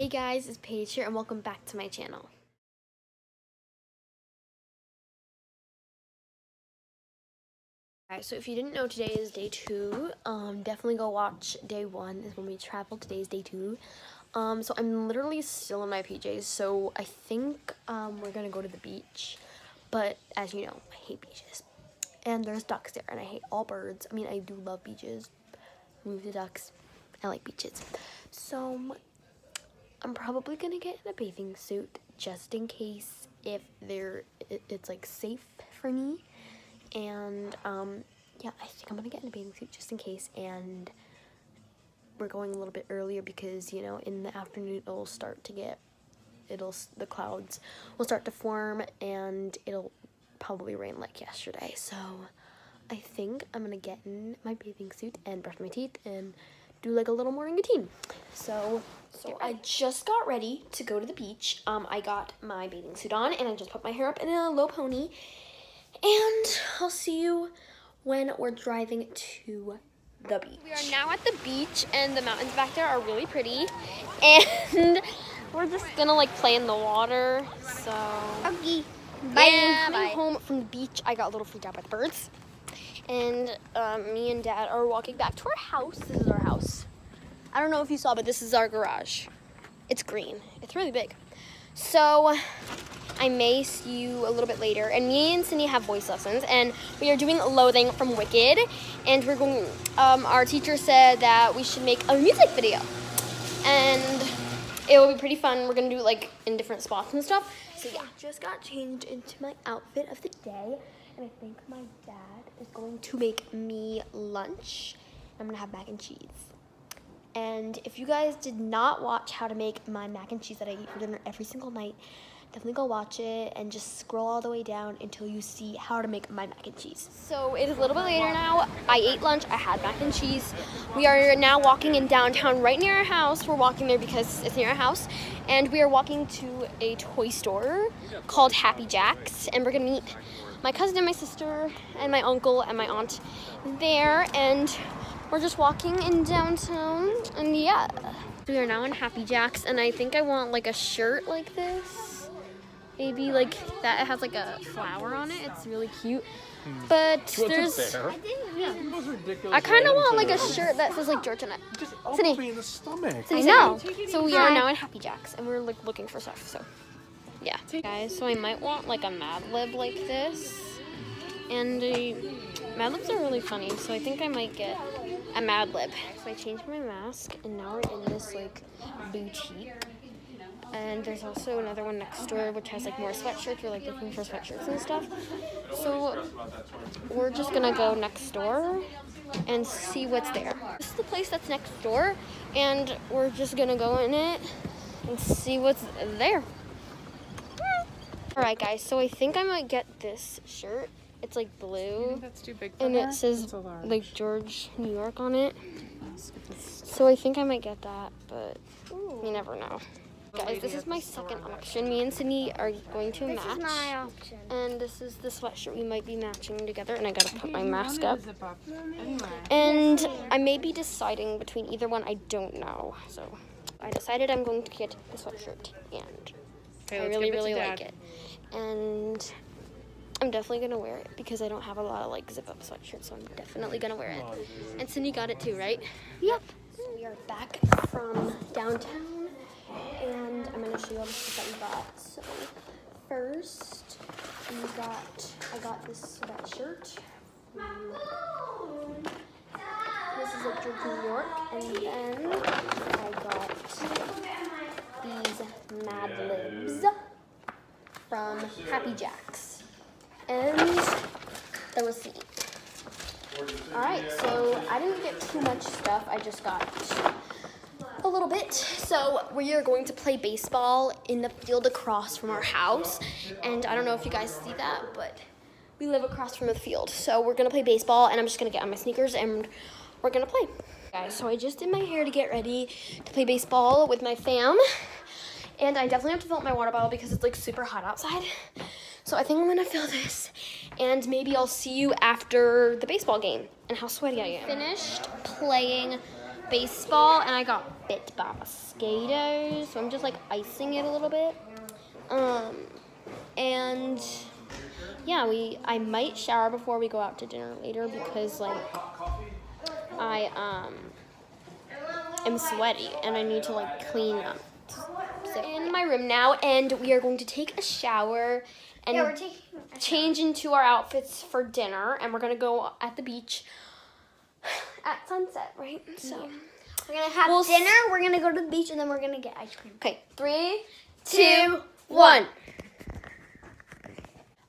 Hey guys, it's Paige here and welcome back to my channel. Alright, so if you didn't know today is day two, um, definitely go watch day one is when we traveled. Today is day two. Um, so I'm literally still in my PJs, so I think um, we're gonna go to the beach. But as you know, I hate beaches. And there's ducks there, and I hate all birds. I mean, I do love beaches. Move the ducks. I like beaches. So I'm probably gonna get in a bathing suit just in case if there it's like safe for me. And um yeah I think I'm gonna get in a bathing suit just in case and we're going a little bit earlier because you know in the afternoon it'll start to get it'll the clouds will start to form and it'll probably rain like yesterday. So I think I'm gonna get in my bathing suit and brush my teeth and do like a little morning routine. So, so I just got ready to go to the beach. Um, I got my bathing suit on and I just put my hair up in a low pony. And I'll see you when we're driving to the beach. We are now at the beach and the mountains back there are really pretty. And we're just gonna like play in the water. So, okay. Bye. Yeah, bye. home from the beach, I got a little freaked out by the birds and um, me and dad are walking back to our house. This is our house. I don't know if you saw, but this is our garage. It's green. It's really big. So I may see you a little bit later. And me and Cindy have voice lessons, and we are doing Loathing from Wicked. And we're going. Um, our teacher said that we should make a music video, and it will be pretty fun. We're gonna do it like in different spots and stuff. So yeah, just got changed into my outfit of the day and I think my dad is going to make me lunch. I'm gonna have mac and cheese. And if you guys did not watch how to make my mac and cheese that I eat for dinner every single night, definitely go watch it and just scroll all the way down until you see how to make my mac and cheese. So it is a little bit later now. I ate lunch, I had mac and cheese. We are now walking in downtown right near our house. We're walking there because it's near our house. And we are walking to a toy store called Happy Jacks. And we're gonna meet my cousin and my sister and my uncle and my aunt there and we're just walking in downtown and yeah. We are now in Happy Jacks and I think I want like a shirt like this. Maybe like that it has like a flower on it. It's really cute. Hmm. But there's there? Yeah. I kind of want like a shirt that says like Georgia Nut. Just Sydney. me in the stomach. I know. So we are now in Happy Jacks and we're like looking for stuff. So yeah, guys. So I might want like a Mad Lib like this, and uh, Mad Libs are really funny. So I think I might get a Mad Lib. So I changed my mask, and now we're in this like boutique. And there's also another one next door which has like more sweatshirts. We're like looking for sweatshirts and stuff. So we're just gonna go next door and see what's there. This is the place that's next door, and we're just gonna go in it and see what's there. Alright guys, so I think I might get this shirt. It's like blue. that's too big for and her? it says like George New York on it. So I think I might get that, but you never know. Guys, this is my second option. Me and Sydney are going to This match. is my option. And this is the sweatshirt we might be matching together. And I gotta put my mask up. a zip up. Anyway. And I may be deciding between either one. I don't know. So I decided I'm going to get the sweatshirt. And Okay, I really, give it to really like it. And I'm definitely gonna wear it because I don't have a lot of like zip up sweatshirts, so I'm definitely gonna wear it. And Cindy got it too, right? Yep. So we are back from downtown, and I'm gonna show you all the stuff that we got. So first, we got I got this sweatshirt. This is a George New York, and then I got these Mad Libs from Happy Jacks. And the receipt. Alright, so I didn't get too much stuff. I just got a little bit. So we are going to play baseball in the field across from our house. And I don't know if you guys see that, but we live across from the field. So we're gonna play baseball and I'm just gonna get on my sneakers and we're gonna play. Guys, so I just did my hair to get ready to play baseball with my fam. And I definitely have to fill up my water bottle because it's like super hot outside. So I think I'm gonna fill this and maybe I'll see you after the baseball game and how sweaty I am. Finished playing baseball and I got bit by mosquitoes, so I'm just like icing it a little bit. Um, and yeah, we I might shower before we go out to dinner later because like I um am sweaty and I need to like clean up. So in my room now, and we are going to take a shower and Yeah, taking. change into our outfits for dinner, and we're gonna go at the beach at sunset, right? So, We're gonna have We'll dinner. We're gonna go to the beach, and then we're gonna get ice cream. okay, three, Two, two, one.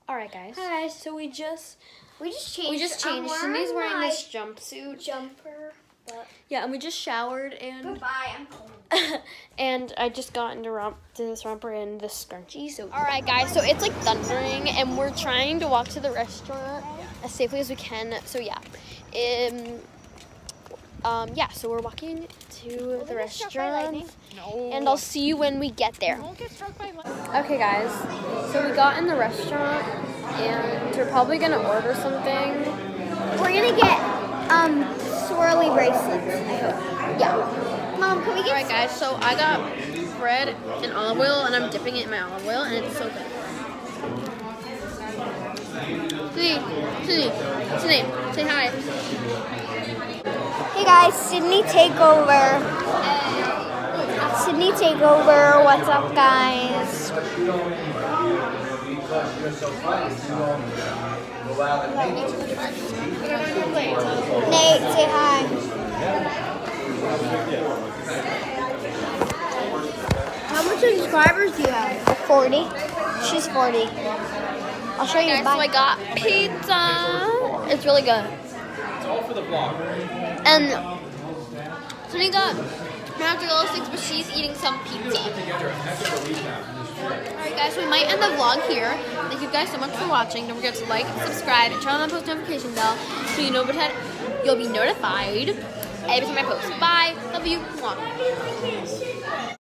All right, guys. Hi, guys. So we just We just changed. we just changed. Cindy's wearing this jumpsuit. jumper. But Yeah, and we just showered and goodbye. I'm cold. and I just got into romp to this romper and this scrunchie. So all right, guys. So it's like thundering, and we're trying to walk to the restaurant as safely as we can. So yeah, um, um, yeah. So we're walking to the get struck by lightning? restaurant, and I'll see you when we get there. Get Okay, guys. So we got in the restaurant, and we're probably gonna order something. We're gonna get um swirly bracelets. I hope. Yeah. Mom, can we get? right, guys. So I got bread and olive oil, and I'm dipping it in my olive oil, and it's so good. Sydney, Sydney, Sydney, say hi. Hey guys, Sydney Takeover. Sydney Takeover. What's up, guys? Nate, say hi. How much subscribers do you have? 40. She's 40. I'll show you. Guys, so I got pizza. It's really good. It's all for the vlog. And Sydney got mozzarella sticks, but she's eating some pizza. Together a heck of a week now. Alright guys, so we might end the vlog here. Thank you guys so much for watching. Don't forget to like, subscribe, and turn on the post notification bell so you know but you'll be notified every time I post. Bye. Love you. Mwah.